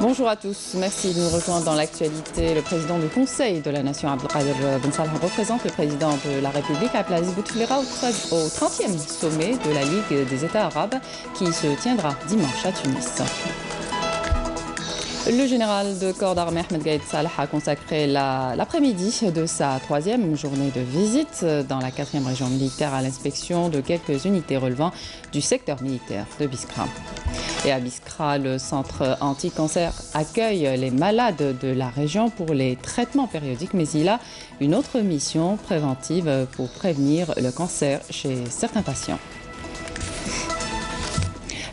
Bonjour à tous, merci de nous rejoindre dans l'actualité. Le président du Conseil de la Nation, Abdelkader Ben Salah, représente le président de la République, Abdelaziz Bouteflika, au 30e sommet de la Ligue des États arabes qui se tiendra dimanche à Tunis. Le général de corps d'armée Ahmed Gaïd Salah a consacré l'après-midi de sa troisième journée de visite dans la quatrième région militaire à l'inspection de quelques unités relevant du secteur militaire de Biskra. Et à Biskra, le centre anti-cancer accueille les malades de la région pour les traitements périodiques, mais il a une autre mission préventive pour prévenir le cancer chez certains patients.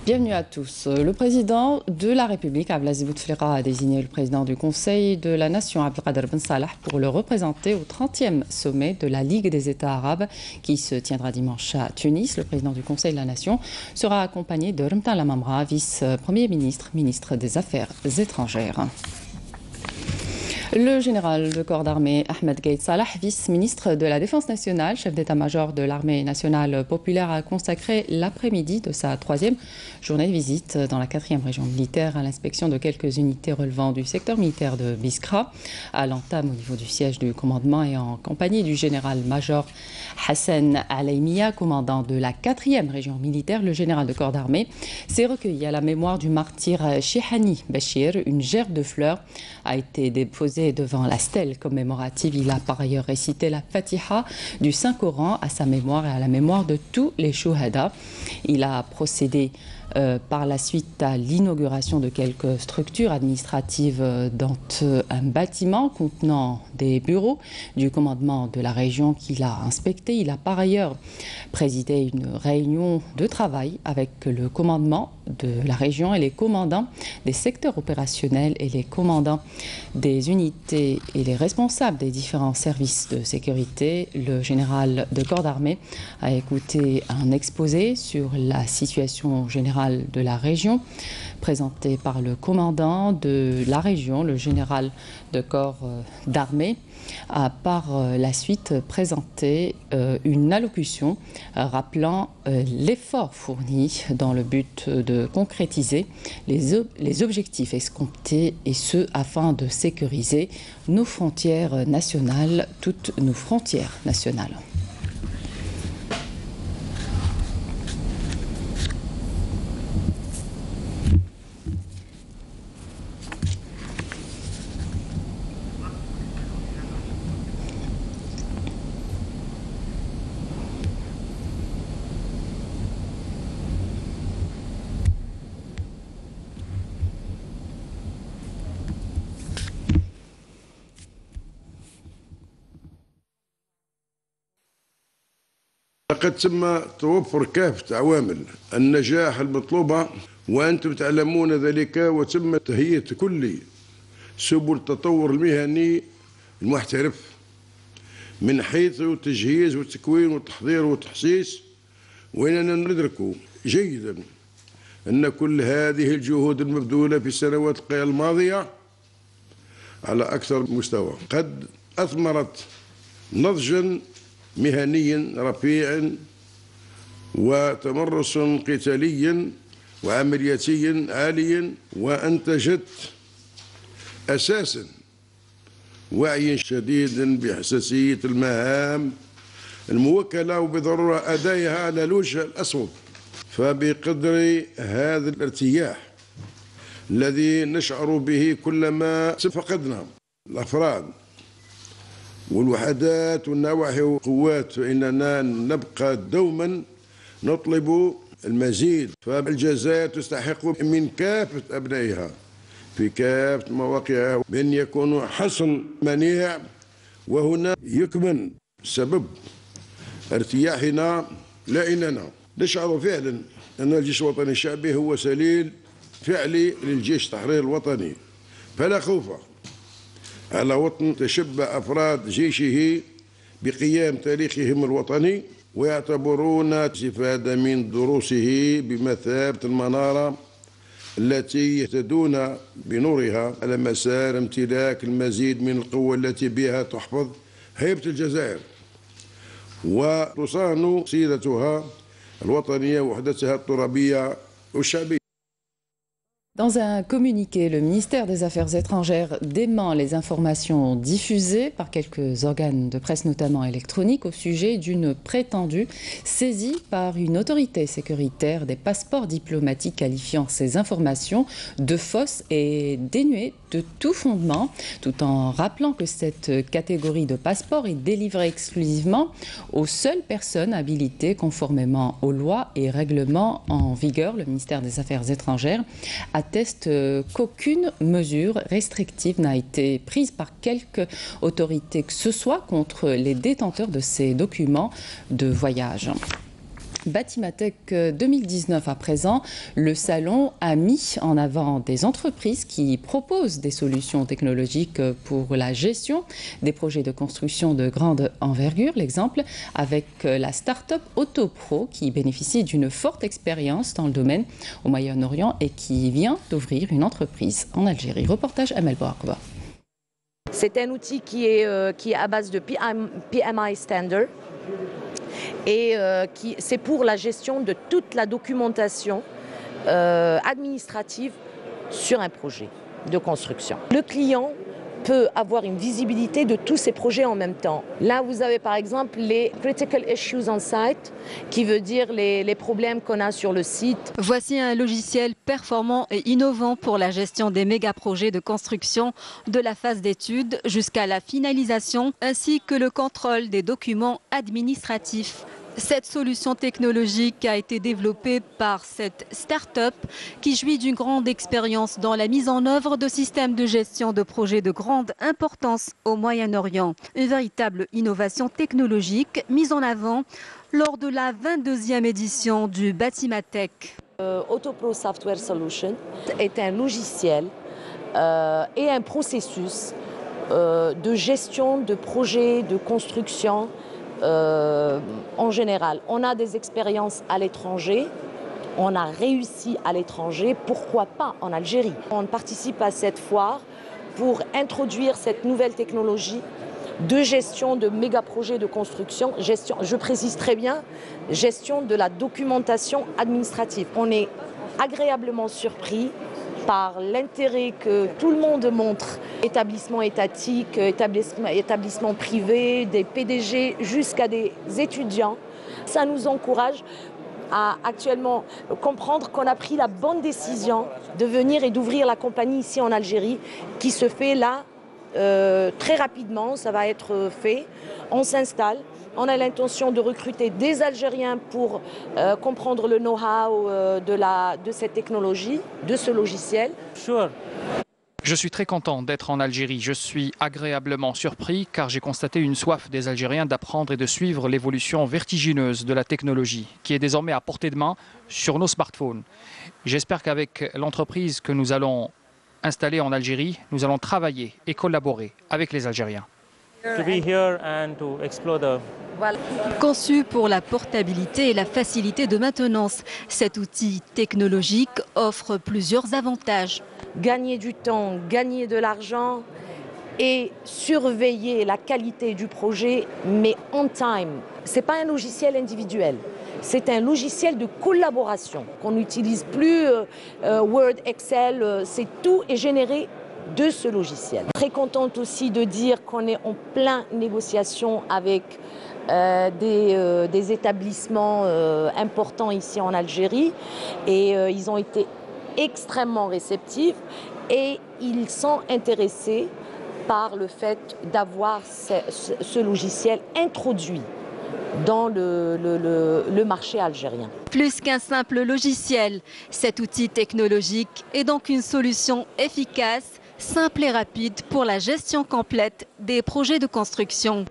Bienvenue à tous. Le président de la République, Abdelaziz Bouteflika, a désigné le président du Conseil de la Nation, Abdelkader Ben Salah, pour le représenter au 30e sommet de la Ligue des États arabes qui se tiendra dimanche à Tunis. Le président du Conseil de la Nation sera accompagné de Lamamra, vice-premier ministre, ministre des Affaires étrangères. Le général de corps d'armée Ahmed Gaïd Salah, vice-ministre de la Défense nationale, chef d'état-major de l'armée nationale populaire, a consacré l'après-midi de sa troisième journée de visite dans la quatrième région militaire à l'inspection de quelques unités relevant du secteur militaire de Biskra, à l'entame au niveau du siège du commandement et en compagnie du général-major Hassan Alaimia, commandant de la quatrième région militaire. Le général de corps d'armée s'est recueilli à la mémoire du martyr Shihani Bashir. Une gerbe de fleurs a été déposée devant la stèle commémorative. Il a par ailleurs récité la Fatiha du Saint-Coran à sa mémoire et à la mémoire de tous les shuhada. Il a procédé euh, par la suite à l'inauguration de quelques structures administratives dans un bâtiment contenant des bureaux du commandement de la région qu'il a inspecté. Il a par ailleurs présidé une réunion de travail avec le commandement de la région et les commandants des secteurs opérationnels et les commandants des unités et les responsables des différents services de sécurité. Le général de corps d'armée a écouté un exposé sur la situation générale de la région, présenté par le commandant de la région, le général de corps euh, d'armée, a par euh, la suite présenté euh, une allocution rappelant l'effort fourni dans le but de concrétiser les, les objectifs escomptés et ce afin de sécuriser nos frontières nationales, toutes nos frontières nationales. لقد تم توفر كافة عوامل. النجاح المطلوبة وأنتم تعلمون ذلك وتم تهيئة كل سبل التطور المهني المحترف. من حيث التجهيز والتكوين والتحضير والتحسيس وإننا ندرك جيدا أن كل هذه الجهود المبذولة في السنوات الماضية على أكثر مستوى. قد أثمرت نضجا مهني رفيع وتمرس قتالي وعملياتي عالي وأنتجت أساسا وعي شديد بحساسية المهام الموكلة وبضرورة أدائها على الوجه الأصوب فبقدر هذا الارتياح الذي نشعر به كلما فقدنا الأفراد والوحدات والنواحي والقوات فإننا نبقى دوما نطلب المزيد. فالجزائر تستحق من كافة أبنائها في كافة مواقعها بأن يكونوا حصن منيع وهنا يكمن سبب ارتياحنا لا إننا نشعر فعلا أن الجيش الوطني الشعبي هو سليل فعلي للجيش التحرير الوطني فلا خوف. على وطن تشبع أفراد جيشه بقيام تاريخهم الوطني ويعتبرون استفادة من دروسه بمثابة المنارة التي يهتدون بنورها على مسار امتلاك المزيد من القوة التي بها تحفظ هيبة الجزائر. وتصان سيرتها الوطنية وحدتها الترابية والشعبية. Dans un communiqué, le ministère des Affaires étrangères dément les informations diffusées par quelques organes de presse, notamment électroniques, au sujet d'une prétendue saisie par une autorité sécuritaire des passeports diplomatiques qualifiant ces informations de fausses et dénuées de tout fondement, tout en rappelant que cette catégorie de passeports est délivrée exclusivement aux seules personnes habilitées conformément aux lois et règlements en vigueur. Le ministère des Affaires étrangères atteste euh, qu'aucune mesure restrictive n'a été prise par quelque autorité que ce soit contre les détenteurs de ces documents de voyage. Batimatech 2019 à présent, le salon a mis en avant des entreprises qui proposent des solutions technologiques pour la gestion des projets de construction de grande envergure. L'exemple avec la start-up AutoPro qui bénéficie d'une forte expérience dans le domaine au Moyen-Orient et qui vient d'ouvrir une entreprise en Algérie. Reportage Amel Boarba. C'est un outil euh, qui est à base de PMI Standard et euh, c'est pour la gestion de toute la documentation euh, administrative sur un projet de construction. Le client peut avoir une visibilité de tous ces projets en même temps. Là, vous avez par exemple les critical issues on site, qui veut dire les, les problèmes qu'on a sur le site. Voici un logiciel performant et innovant pour la gestion des méga-projets de construction, de la phase d'étude jusqu'à la finalisation, ainsi que le contrôle des documents administratifs. Cette solution technologique a été développée par cette start-up qui jouit d'une grande expérience dans la mise en œuvre de systèmes de gestion de projets de grande importance au Moyen-Orient. Une véritable innovation technologique mise en avant lors de la 22e édition du Batimatech. Euh, Autopro Software Solution est un logiciel euh, et un processus euh, de gestion de projets de construction euh, en général. On a des expériences à l'étranger, on a réussi à l'étranger, pourquoi pas en Algérie? On participe à cette foire pour introduire cette nouvelle technologie de gestion de méga projets de construction, gestion, je précise très bien, gestion de la documentation administrative. On est agréablement surpris par l'intérêt que tout le monde montre, établissements étatiques, établissements, privés, des PDG jusqu'à des étudiants. Ça nous encourage à actuellement comprendre qu'on a pris la bonne décision de venir et d'ouvrir la compagnie ici en Algérie, qui se fait là euh, très rapidement, ça va être fait. On s'installe. On a l'intention de recruter des Algériens pour euh, comprendre le know-how euh, de, de cette technologie, de ce logiciel. Je suis très content d'être en Algérie. Je suis agréablement surpris car j'ai constaté une soif des Algériens d'apprendre et de suivre l'évolution vertigineuse de la technologie qui est désormais à portée de main sur nos smartphones. J'espère qu'avec l'entreprise que nous allons installer en Algérie, nous allons travailler et collaborer avec les Algériens. Conçu pour la portabilité et la facilité de maintenance, cet outil technologique offre plusieurs avantages. Gagner du temps, gagner de l'argent et surveiller la qualité du projet, mais on time. Ce n'est pas un logiciel individuel. C'est un logiciel de collaboration qu'on n'utilise plus euh, euh, Word, Excel, euh, c'est tout est généré de ce logiciel. Très contente aussi de dire qu'on est en plein négociation avec euh, euh, des, établissements euh, importants ici en Algérie et ils ont été extrêmement réceptifs et ils sont intéressés par le fait d'avoir ce, logiciel introduit dans le, marché algérien. Plus qu'un simple logiciel, cet outil technologique est donc une solution efficace, simple et rapide pour la gestion complète des projets de construction.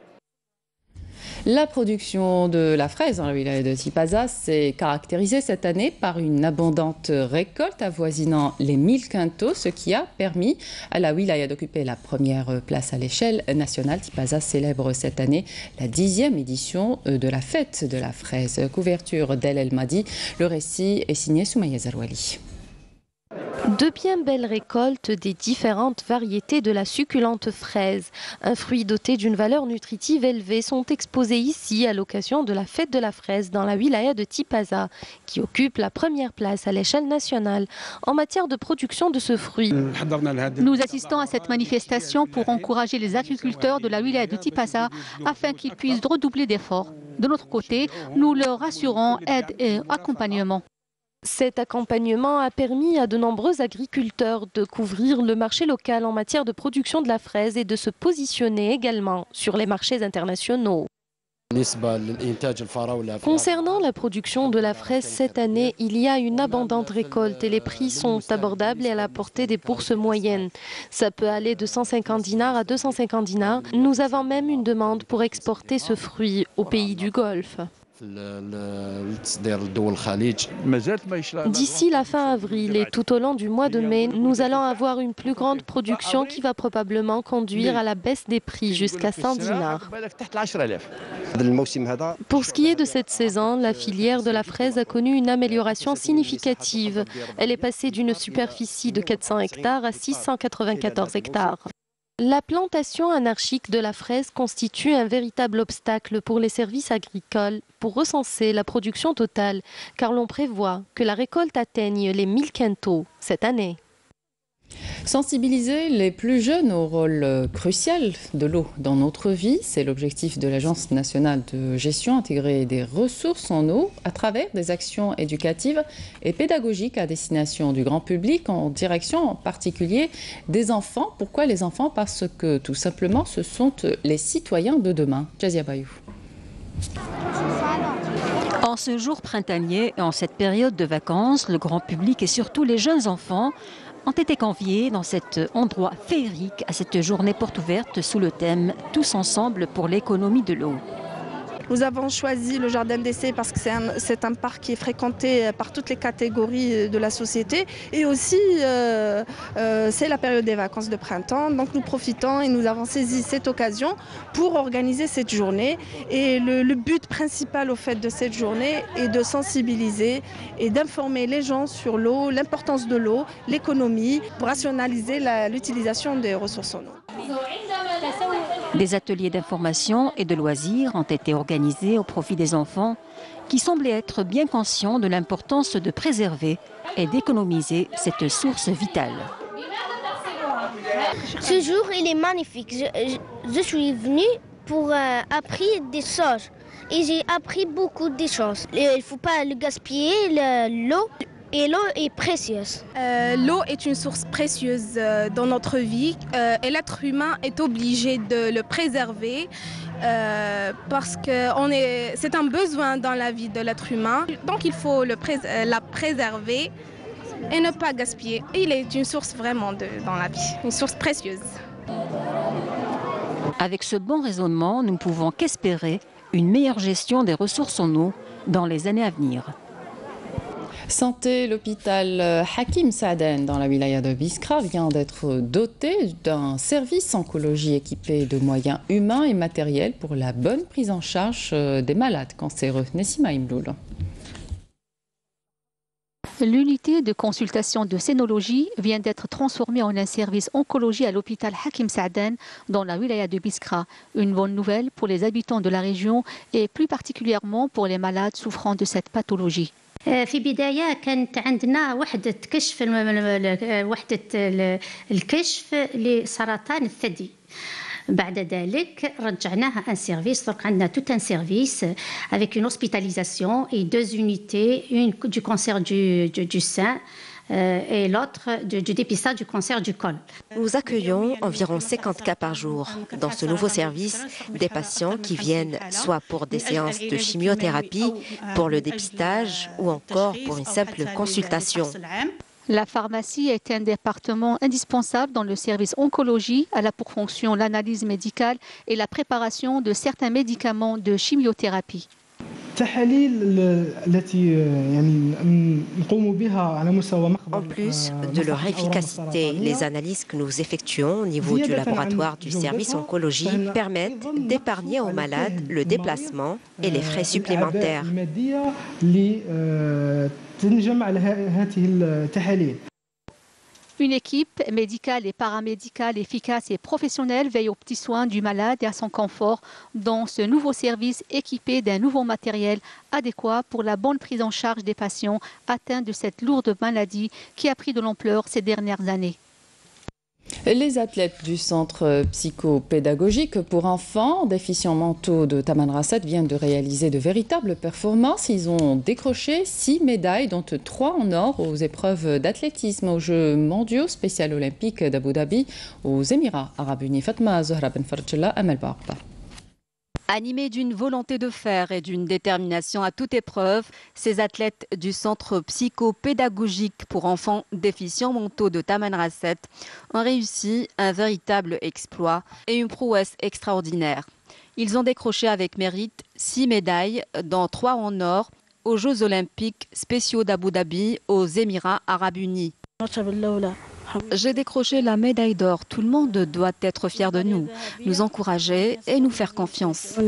La production de la fraise dans la wilaya de Tipaza s'est caractérisée cette année par une abondante récolte avoisinant les 1000 quintaux, ce qui a permis à la wilaya d'occuper la première place à l'échelle nationale. Tipaza célèbre cette année la dixième édition de la fête de la fraise. Couverture d'El El Madi, le récit est signé Soumaya Zarouali. De bien belles récoltes des différentes variétés de la succulente fraise. Un fruit doté d'une valeur nutritive élevée sont exposés ici à l'occasion de la fête de la fraise dans la wilaya de Tipaza, qui occupe la première place à l'échelle nationale en matière de production de ce fruit. Nous assistons à cette manifestation pour encourager les agriculteurs de la wilaya de Tipaza afin qu'ils puissent redoubler d'efforts. De notre côté, nous leur assurons aide et accompagnement. Cet accompagnement a permis à de nombreux agriculteurs de couvrir le marché local en matière de production de la fraise et de se positionner également sur les marchés internationaux. Concernant la production de la fraise cette année, il y a une abondante récolte et les prix sont abordables et à la portée des bourses moyennes. Ça peut aller de 150 dinars à 250 dinars. Nous avons même une demande pour exporter ce fruit aux pays du Golfe. D'ici la fin avril et tout au long du mois de mai, nous allons avoir une plus grande production qui va probablement conduire à la baisse des prix jusqu'à 100 dinars. Pour ce qui est de cette saison, la filière de la fraise a connu une amélioration significative. Elle est passée d'une superficie de 400 hectares à 694 hectares. La plantation anarchique de la fraise constitue un véritable obstacle pour les services agricoles pour recenser la production totale, car l'on prévoit que la récolte atteigne les 1000 quintaux cette année. Sensibiliser les plus jeunes au rôle euh, crucial de l'eau dans notre vie, c'est l'objectif de l'Agence nationale de gestion intégrée des ressources en eau à travers des actions éducatives et pédagogiques à destination du grand public en direction en particulier des enfants. Pourquoi les enfants? Parce que tout simplement ce sont les citoyens de demain. Jazia Bayou. En ce jour printanier et en cette période de vacances, le grand public et surtout les jeunes enfants ont été conviés dans cet endroit féerique à cette journée porte ouverte sous le thème Tous ensemble pour l'économie de l'eau. Nous avons choisi le jardin d'essai parce que c'est un, parc qui est fréquenté par toutes les catégories de la société et aussi euh, euh, c'est la période des vacances de printemps. Donc nous profitons et nous avons saisi cette occasion pour organiser cette journée. Et le, le but principal au fait de cette journée est de sensibiliser et d'informer les gens sur l'eau, l'importance de l'eau, l'économie, pour rationaliser l'utilisation des ressources en eau. Des ateliers d'information et de loisirs ont été organisés au profit des enfants qui semblaient être bien conscients de l'importance de préserver et d'économiser cette source vitale. Ce jour, il est magnifique. Je, suis venue pour euh, apprendre des choses et j'ai appris beaucoup de choses. Il ne faut pas le gaspiller, l'eau. Et l'eau est précieuse. Euh, l'eau est une source précieuse euh, dans notre vie euh, et l'être humain est obligé de le préserver parce que c'est un besoin dans la vie de l'être humain. Donc il faut le la préserver et ne pas gaspiller. il est une source vraiment de, dans la vie, une source précieuse. Avec ce bon raisonnement, nous ne pouvons qu'espérer une meilleure gestion des ressources en eau dans les années à venir. Santé, l'hôpital euh, Hakim Saaden dans la wilaya de Biskra vient d'être doté d'un service oncologie équipé de moyens humains et matériels pour la bonne prise en charge euh, des malades cancéreux. Nessima Imloul. L'unité de consultation de scénologie vient d'être transformée en un service oncologie à l'hôpital Hakim Saaden dans la wilaya de Biskra. Une bonne nouvelle pour les habitants de la région et plus particulièrement pour les malades souffrant de cette pathologie. في بداية كانت عندنا وحدة كشف وحدة الكشف لسرطان الثدي. بعد ذلك رجعناها ان سيرفيس دونك عندنا tout un service avec une hospitalisation et deux unités une du cancer du, du, et l'autre du, dépistage du cancer du col. Nous accueillons environ 50 cas par jour. Dans ce nouveau service, des patients qui viennent soit pour des séances de chimiothérapie, pour le dépistage ou encore pour une simple consultation. La pharmacie est un département indispensable dans le service oncologie. Elle a pour fonction l'analyse médicale et la préparation de certains médicaments de chimiothérapie. En plus de leur efficacité, les analyses que nous effectuons au niveau du laboratoire du service oncologie permettent d'épargner aux malades le déplacement et les frais supplémentaires. Une équipe médicale et paramédicale efficace et professionnelle veille aux petits soins du malade et à son confort dans ce nouveau service équipé d'un nouveau matériel adéquat pour la bonne prise en charge des patients atteints de cette lourde maladie qui a pris de l'ampleur ces dernières années. Les athlètes du centre psychopédagogique pour enfants déficients mentaux de Tamanrasset viennent de réaliser de véritables performances. Ils ont décroché six médailles, dont trois en or aux épreuves d'athlétisme aux Jeux mondiaux spécial olympiques d'Abu Dhabi aux Émirats arabes unis. Fatma Zohra Ben Amel Animés d'une volonté de faire et d'une détermination à toute épreuve, ces athlètes du centre psychopédagogique pour enfants déficients mentaux de Tamanrasset ont réussi un véritable exploit et une prouesse extraordinaire. Ils ont décroché avec mérite six médailles, dont trois en or, aux Jeux olympiques spéciaux d'Abu Dhabi aux Émirats arabes unis. J'ai décroché la médaille d'or. Tout le monde doit être fier de nous, nous encourager et nous faire confiance.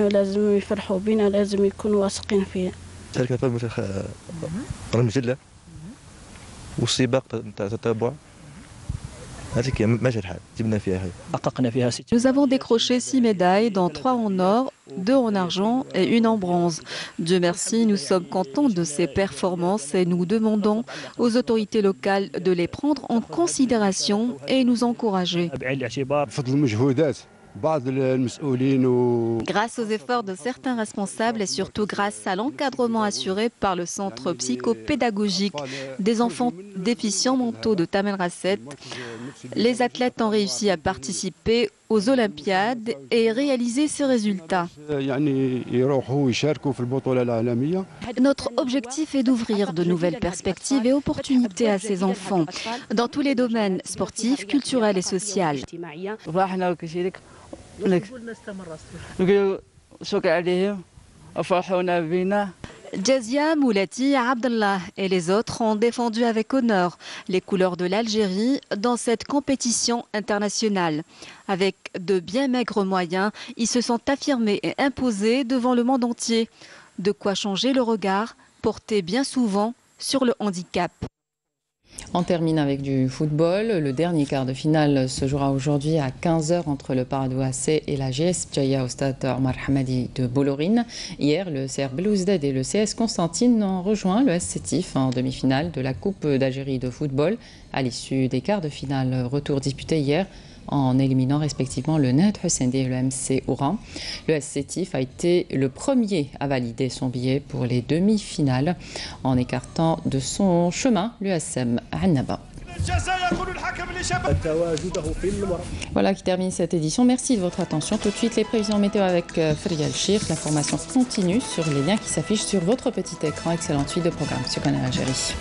Nous avons décroché six médailles, dont trois en or, deux en argent et une en bronze. Dieu merci, nous sommes contents de ces performances et nous demandons aux autorités locales de les prendre en considération et nous encourager. Grâce aux efforts de certains responsables et surtout grâce à l'encadrement assuré par le centre psychopédagogique des enfants déficients mentaux de Tamel Rasset, les athlètes ont réussi à participer aux Olympiades et réaliser ces résultats. Notre objectif est d'ouvrir de nouvelles perspectives et opportunités à ces enfants dans tous les domaines sportifs, culturels et sociaux. Jazia, Moulati, Abdallah et les autres ont défendu avec honneur les couleurs de l'Algérie dans cette compétition internationale. Avec de bien maigres moyens, ils se sont affirmés et imposés devant le monde entier. De quoi changer le regard porté bien souvent sur le handicap. On termine avec du football. Le dernier quart de finale se jouera aujourd'hui à 15h entre le AC et la GS Jaya au stade Omar Hamadi de Bolorine. Hier, le CR Belouzdad et le CS Constantine ont rejoint le SCTIF en demi-finale de la Coupe d'Algérie de football à l'issue des quarts de finale retour disputés hier en éliminant respectivement le Net Hussendi et le MC Oran. Le SCTIF a été le premier à valider son billet pour les demi-finales en écartant de son chemin l'USM Annaba. Voilà qui termine cette édition. Merci de votre attention. Tout de suite, les prévisions météo avec euh, Frial Shir. L'information continue sur les liens qui s'affichent sur votre petit écran. Excellente suite de programme sur Canal Algérie.